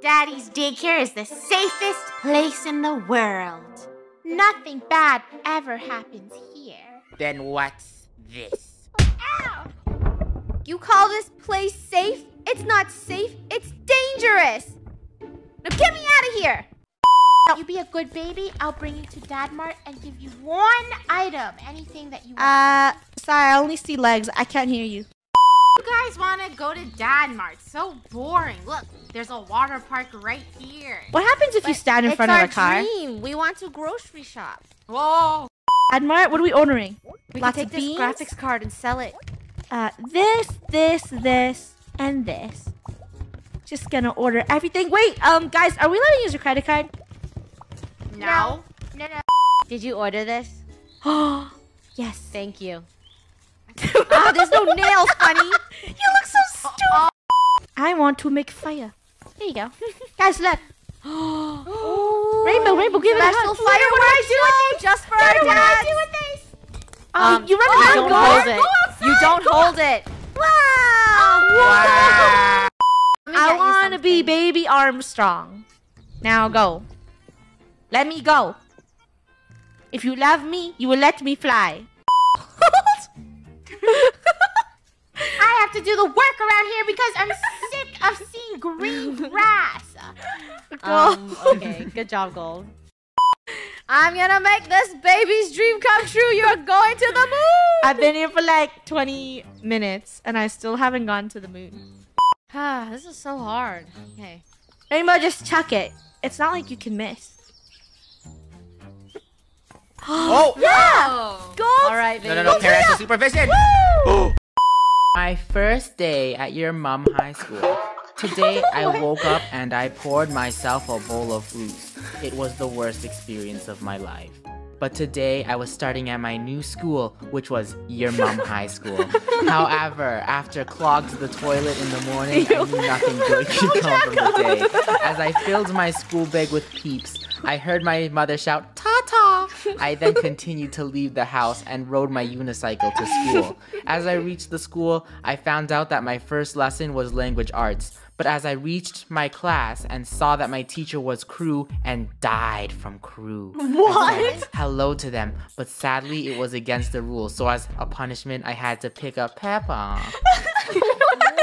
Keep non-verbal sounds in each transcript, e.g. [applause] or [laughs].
Daddy's daycare is the safest place in the world. Nothing bad ever happens here. Then what's this? Ow! You call this place safe? It's not safe. It's dangerous. Now get me out of here. You be a good baby, I'll bring you to Dad Mart and give you one item, anything that you want. Uh, sorry, I only see legs. I can't hear you. You guys want to go to Dad Mart? So boring. Look, there's a water park right here. What happens if you stand in front of a car? It's dream. We want to grocery shop. Whoa! Admart, what are we ordering? We Lots can of take this beans? graphics card and sell it. Uh, this, this, this, and this. Just gonna order everything. Wait, um, guys, are we letting you use your credit card? No. No, no. Did you order this? Oh, [gasps] yes. Thank you. oh, [laughs] there's no nails, Funneh. You look so stupid. I want to make fire. There you go. [laughs] guys, look. [gasps] rainbow, rainbow, give it a Special hug. What do I do with fireworks just for our do I dads. do with this? Um, Um, you run you don't hold it. outside, You don't hold it. Wow. Wow. I want to be baby Armstrong. Now go. Let me go. If you love me, you will let me fly. To do the work around here because I'm [laughs] sick of seeing green grass. Um, okay, good job, Gold. I'm gonna make this baby's dream come true. You're going to the moon. I've been here for like 20 minutes and I still haven't gone to the moon. [sighs] Ah, this is so hard. Okay. Rainbow, just chuck it. It's not like you can miss. [gasps] Oh! Oh. Gold! All right, baby. No, no, no, parental supervision! My first day at your mom high school. Today I [laughs] woke up and I poured myself a bowl of fruits. It was the worst experience of my life. But today I was starting at my new school, which was your mom [laughs] high school. However, after clogged the toilet in the morning, I knew [laughs] nothing good could come from the day. As I filled my school bag with peeps, I heard my mother shout! I then continued to leave the house and rode my unicycle to school. As I reached the school, I found out that my first lesson was language arts. But as I reached my class and saw that my teacher was crew and died from crew. What? Hello to them, but sadly it was against the rules. So as a punishment, I had to pick up Peppa. What was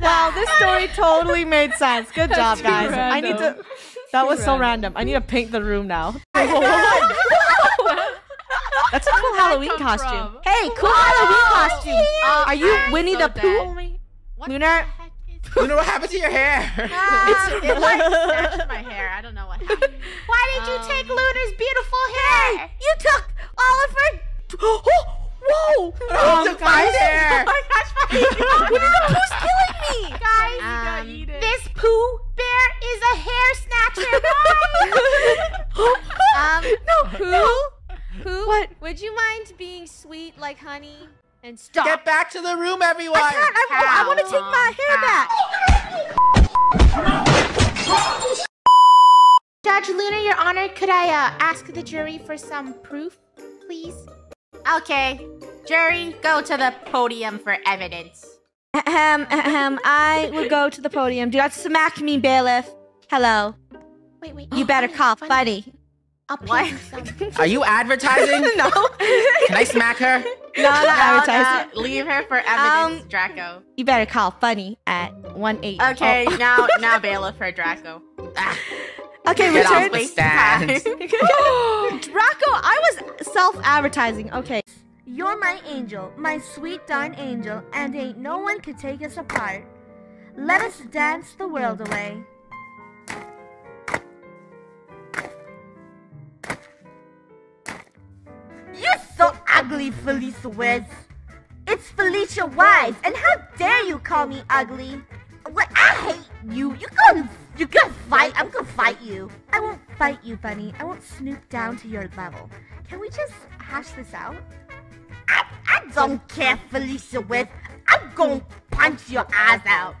Wow, this story totally made sense. Good job, guys. I need to. That was so random. I need to paint the room now. [laughs] [laughs] That's a cool Halloween costume. from? Hey, cool Halloween costume. Uh, Are you I'm Winnie so the Pooh? dead. What Lunar? the heck is [laughs] you know what happened to your hair? Ah, it like snatched my hair. I don't know what happened. Why did you take Lunar's beautiful hair? You took all of her. [gasps] Whoa! Who took my hair? Oh my gosh, my Winnie the Pooh's killing me. Guys, Um, this Pooh Bear is a hair snatcher. Um, no, who? no. Who? What? Would you mind being sweet like honey and stop? Get back to the room, everyone! I can't. I, I want to take my hair back. Judge Lunar, Your Honor, could I uh, ask the jury for some proof, please? Okay. Jury, go to the podium for evidence. Ahem, ahem. I will go to the podium. Do not smack me, bailiff. Hello. Wait, wait. You better Funneh, call Funneh. Funneh. I'll pay What? you some. Are you advertising? [laughs] no. Can I smack her? [laughs] No, not No, advertising. no, leave her for evidence, Um, Draco. You better call Funneh at one eight. Okay, Oh. [laughs] now now bailiff for Draco. Ah, Okay, Get off return. the stand. Draco, I was self-advertising. Okay. You're my angel, my sweet darn angel, and ain't no one could take us apart. Let us dance the world away. Ugly, Felicia Wiz. It's Felicia Wise, and how dare you call me ugly? What? I hate you. You gonna, you gonna fight? I'm gonna fight you. I won't fight you, Bunny. I won't snoop down to your level. Can we just hash this out? I, I don't care, Felicia Wiz. I'm gonna punch your eyes out.